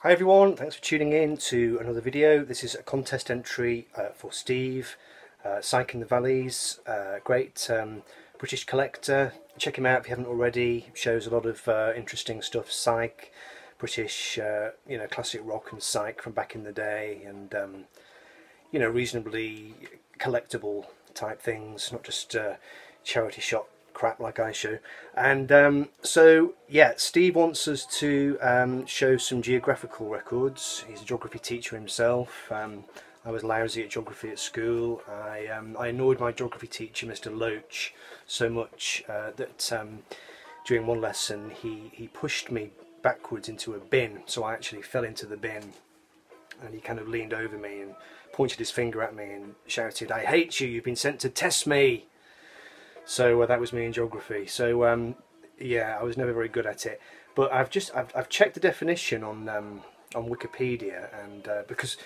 Hi everyone, thanks for tuning in to another video. This is a contest entry uh, for Steve, uh, Psych in the Valleys, uh, great um, British collector. Check him out if you haven't already, shows a lot of uh, interesting stuff, Psych, British, uh, you know, classic rock and Psych from back in the day and, um, you know, reasonably collectible type things, not just uh, charity shop crap like I show. And um, so, yeah, Steve wants us to um, show some geographical records. He's a geography teacher himself. Um, I was lousy at geography at school. I, um, I annoyed my geography teacher, Mr. Loach, so much uh, that um, during one lesson he, he pushed me backwards into a bin. So I actually fell into the bin and he kind of leaned over me and pointed his finger at me and shouted, I hate you, you've been sent to test me. So uh, that was me in geography. So um, yeah, I was never very good at it. But I've just I've, I've checked the definition on um, on Wikipedia, and uh, because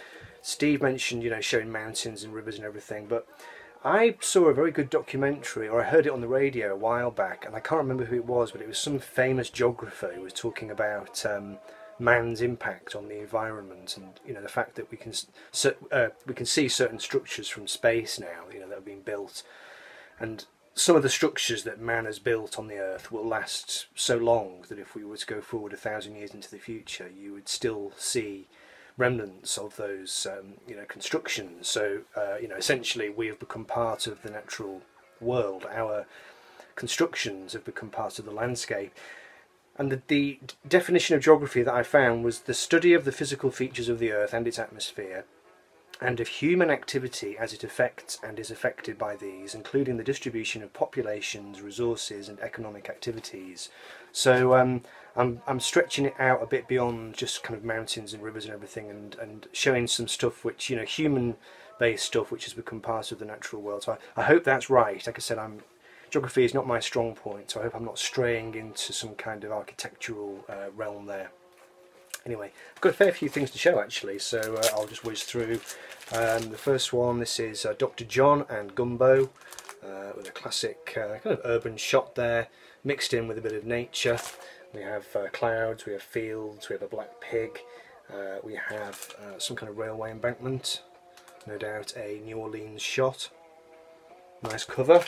Steve mentioned you know showing mountains and rivers and everything, but I saw a very good documentary, or I heard it on the radio a while back, and I can't remember who it was, but it was some famous geographer who was talking about um, man's impact on the environment, and you know the fact that we can uh, we can see certain structures from space now, you know that have been built, and some of the structures that man has built on the earth will last so long that if we were to go forward a thousand years into the future, you would still see remnants of those um, you know constructions. So uh, you know essentially we have become part of the natural world. Our constructions have become part of the landscape. And the, the definition of geography that I found was the study of the physical features of the earth and its atmosphere and of human activity as it affects and is affected by these, including the distribution of populations, resources and economic activities. So um, I'm, I'm stretching it out a bit beyond just kind of mountains and rivers and everything and, and showing some stuff which, you know, human based stuff which has become part of the natural world. So I, I hope that's right. Like I said, I'm geography is not my strong point, so I hope I'm not straying into some kind of architectural uh, realm there. Anyway, I've got a fair few things to show actually, so uh, I'll just whiz through. Um, the first one, this is uh, Dr. John and Gumbo, uh, with a classic uh, kind of urban shot there, mixed in with a bit of nature. We have uh, clouds, we have fields, we have a black pig, uh, we have some kind of railway embankment, no doubt a New Orleans shot. Nice cover.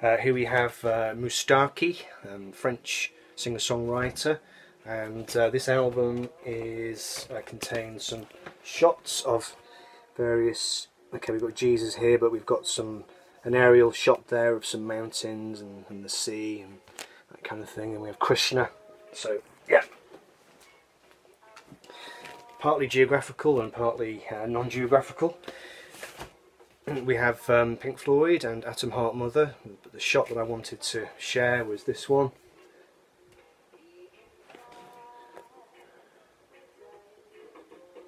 here we have Moustaki, um, French singer-songwriter, and uh, this album is uh, contains some shots of various okay we've got Jesus here but we've got some an aerial shot there of some mountains and, and the sea and that kind of thing. And we have Krishna. So yeah. Partly geographical and partly uh, non-geographical. We have um, Pink Floyd and Atom Heart Mother but the shot that I wanted to share was this one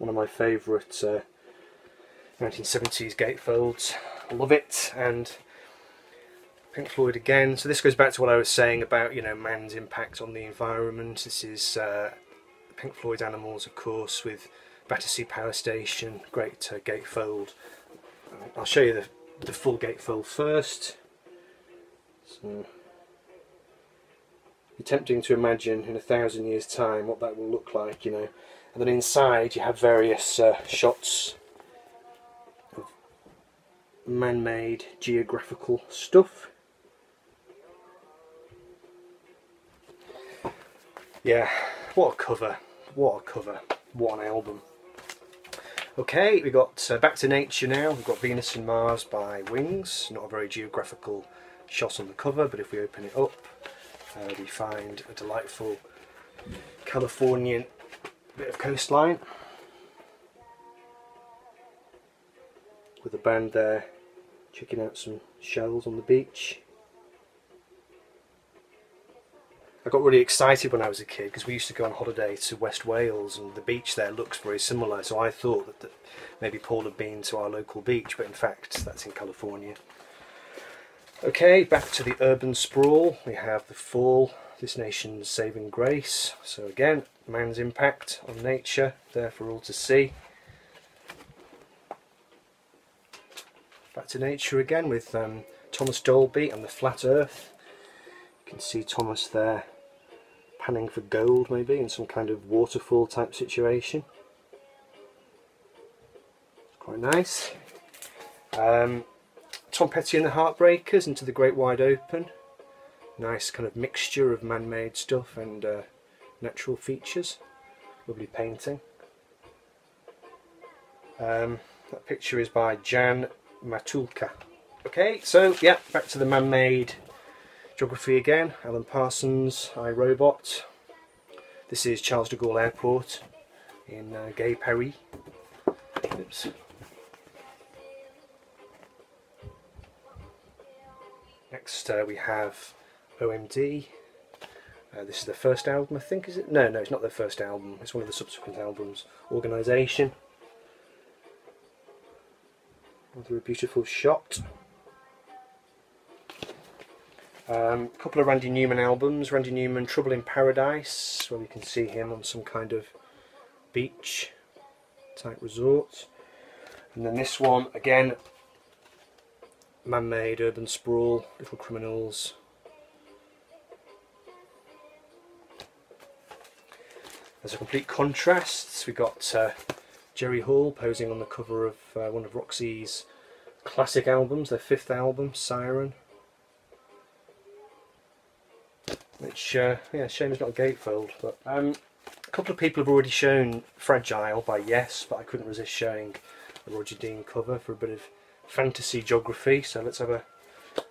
one of my favourite uh, 1970s gatefolds. Love it and Pink Floyd again. So this goes back to what I was saying about you know man's impact on the environment. This is uh, Pink Floyd's Animals, of course, with Battersea Power Station. Great uh, gatefold. I'll show you the the full gatefold first. So, attempting to imagine in a thousand years' time what that will look like, you know and then inside you have various uh, shots of man-made geographical stuff. Yeah what a cover. What a cover. What an album. Okay we got uh, back to nature now. We've got Venus and Mars by Wings. Not a very geographical shot on the cover but if we open it up uh, we find a delightful Californian bit of coastline with a band there checking out some shells on the beach. I got really excited when I was a kid because we used to go on holiday to West Wales and the beach there looks very similar so I thought that, maybe Paul had been to our local beach but in fact that's in California. Okay, back to the urban sprawl. We have the fall, this nation's saving grace. So again, man's impact on nature there for all to see. Back to nature again with um, Thomas Dolby and the Flat Earth. You can see Thomas there panning for gold maybe in some kind of waterfall type situation. Quite nice. Um, Tom Petty and the Heartbreakers into the Great Wide Open. Nice kind of mixture of man-made stuff and uh, natural features. Lovely painting. Um, that picture is by Jan Matulka. Okay, so yeah, back to the man-made geography again. Alan Parsons, I Robot. This is Charles de Gaulle Airport in uh, Gay Paris. Oops. Next uh, we have OMD. Uh, this is their first album, I think, is it? No, no, it's not their first album. It's one of the subsequent albums. Organisation. Another beautiful shot. Um, a couple of Randy Newman albums. Randy Newman, Trouble in Paradise, where we can see him on some kind of beach type resort. And then this one, again, man-made urban sprawl, little criminals. There's a complete contrast. We've got uh, Jerry Hall posing on the cover of uh, one of Roxy's classic albums, their fifth album, Siren. Which, uh, yeah, shame it's not a gatefold. But um, a couple of people have already shown Fragile by Yes, but I couldn't resist showing a Roger Dean cover for a bit of fantasy geography. So let's have a,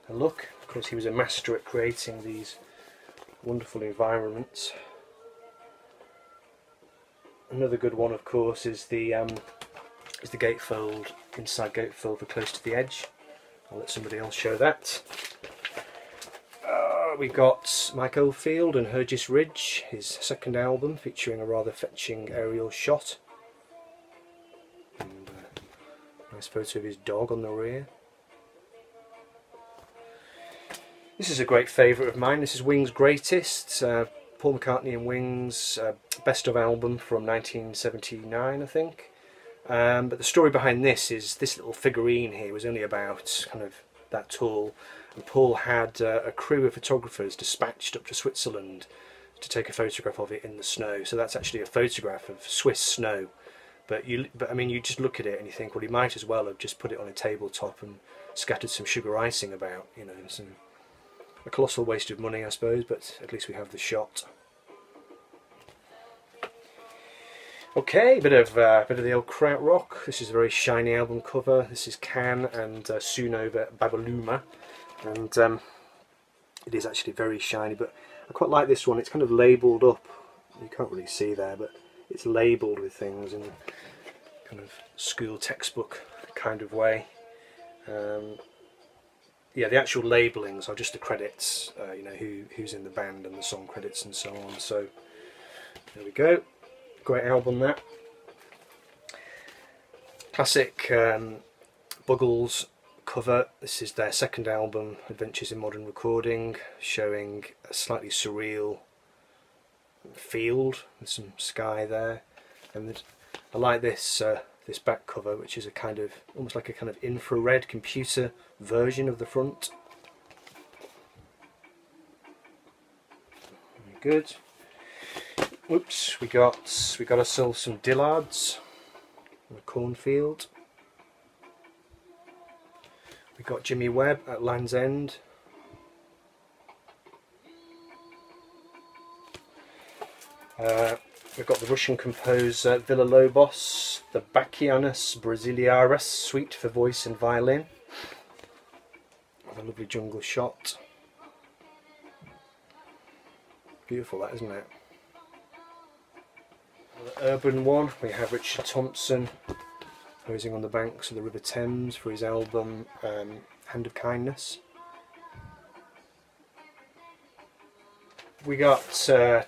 a look. Of course, he was a master at creating these wonderful environments. Another good one, of course, is the um, is the gatefold inside gatefold for close to the edge. I'll let somebody else show that we've got Mike Oldfield and Hergest Ridge, his second album featuring a rather fetching aerial shot. And a nice photo of his dog on the rear. This is a great favourite of mine, this is Wings' Greatest, uh, Paul McCartney and Wings uh, best of album from 1979 I think. Um, but the story behind this is this little figurine here was only about kind of that tall and Paul had uh, a crew of photographers dispatched up to Switzerland to take a photograph of it in the snow. So that's actually a photograph of Swiss snow. But you, but I mean, you just look at it and you think, well, he might as well have just put it on a tabletop and scattered some sugar icing about, you know. Some, a colossal waste of money, I suppose, but at least we have the shot. Okay, bit of uh, bit of the old krautrock. This is a very shiny album cover. This is Can and uh, Soon Over Babaluma and um, it is actually very shiny but I quite like this one it's kind of labelled up you can't really see there but it's labelled with things in kind of school textbook kind of way um, yeah the actual labellings are just the credits uh, you know who who's in the band and the song credits and so on so there we go great album that classic um, Buggles cover. This is their second album, Adventures in Modern Recording, showing a slightly surreal field with some sky there. And I like this uh, this back cover, which is a kind of almost like a kind of infrared computer version of the front. Very good. Whoops, we got we got ourselves some dillards in a cornfield. We've got Jimmy Webb at Land's End. Uh, we've got the Russian composer Villa-Lobos, the Bachianas Brasileiras suite for voice and violin. A lovely jungle shot. Beautiful that, isn't it? The urban one, we have Richard Thompson posing on the banks of the River Thames for his album um, Hand of Kindness. We got uh,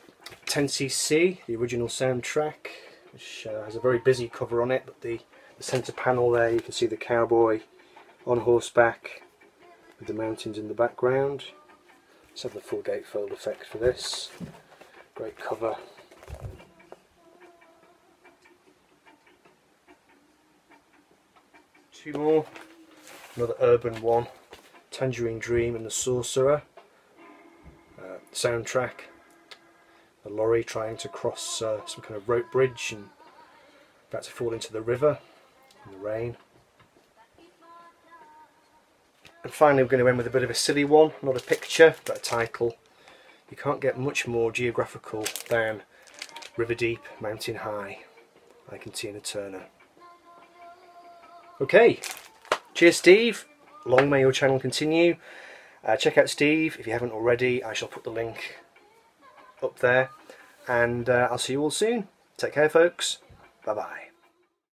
10cc, the original soundtrack, which uh, has a very busy cover on it, but the, the centre panel there you can see the cowboy on horseback with the mountains in the background. Let's have the full gatefold effect for this. Great cover Two more. Another urban one. Tangerine Dream and the Sorcerer. Uh, soundtrack. A lorry trying to cross uh, some kind of rope bridge and about to fall into the river in the rain. And finally we're going to end with a bit of a silly one, not a picture but a title. You can't get much more geographical than River Deep, Mountain High by Tina Turner. Okay, cheers Steve, long may your channel continue. Uh, check out Steve if you haven't already, I shall put the link up there and uh, I'll see you all soon. Take care folks, bye bye.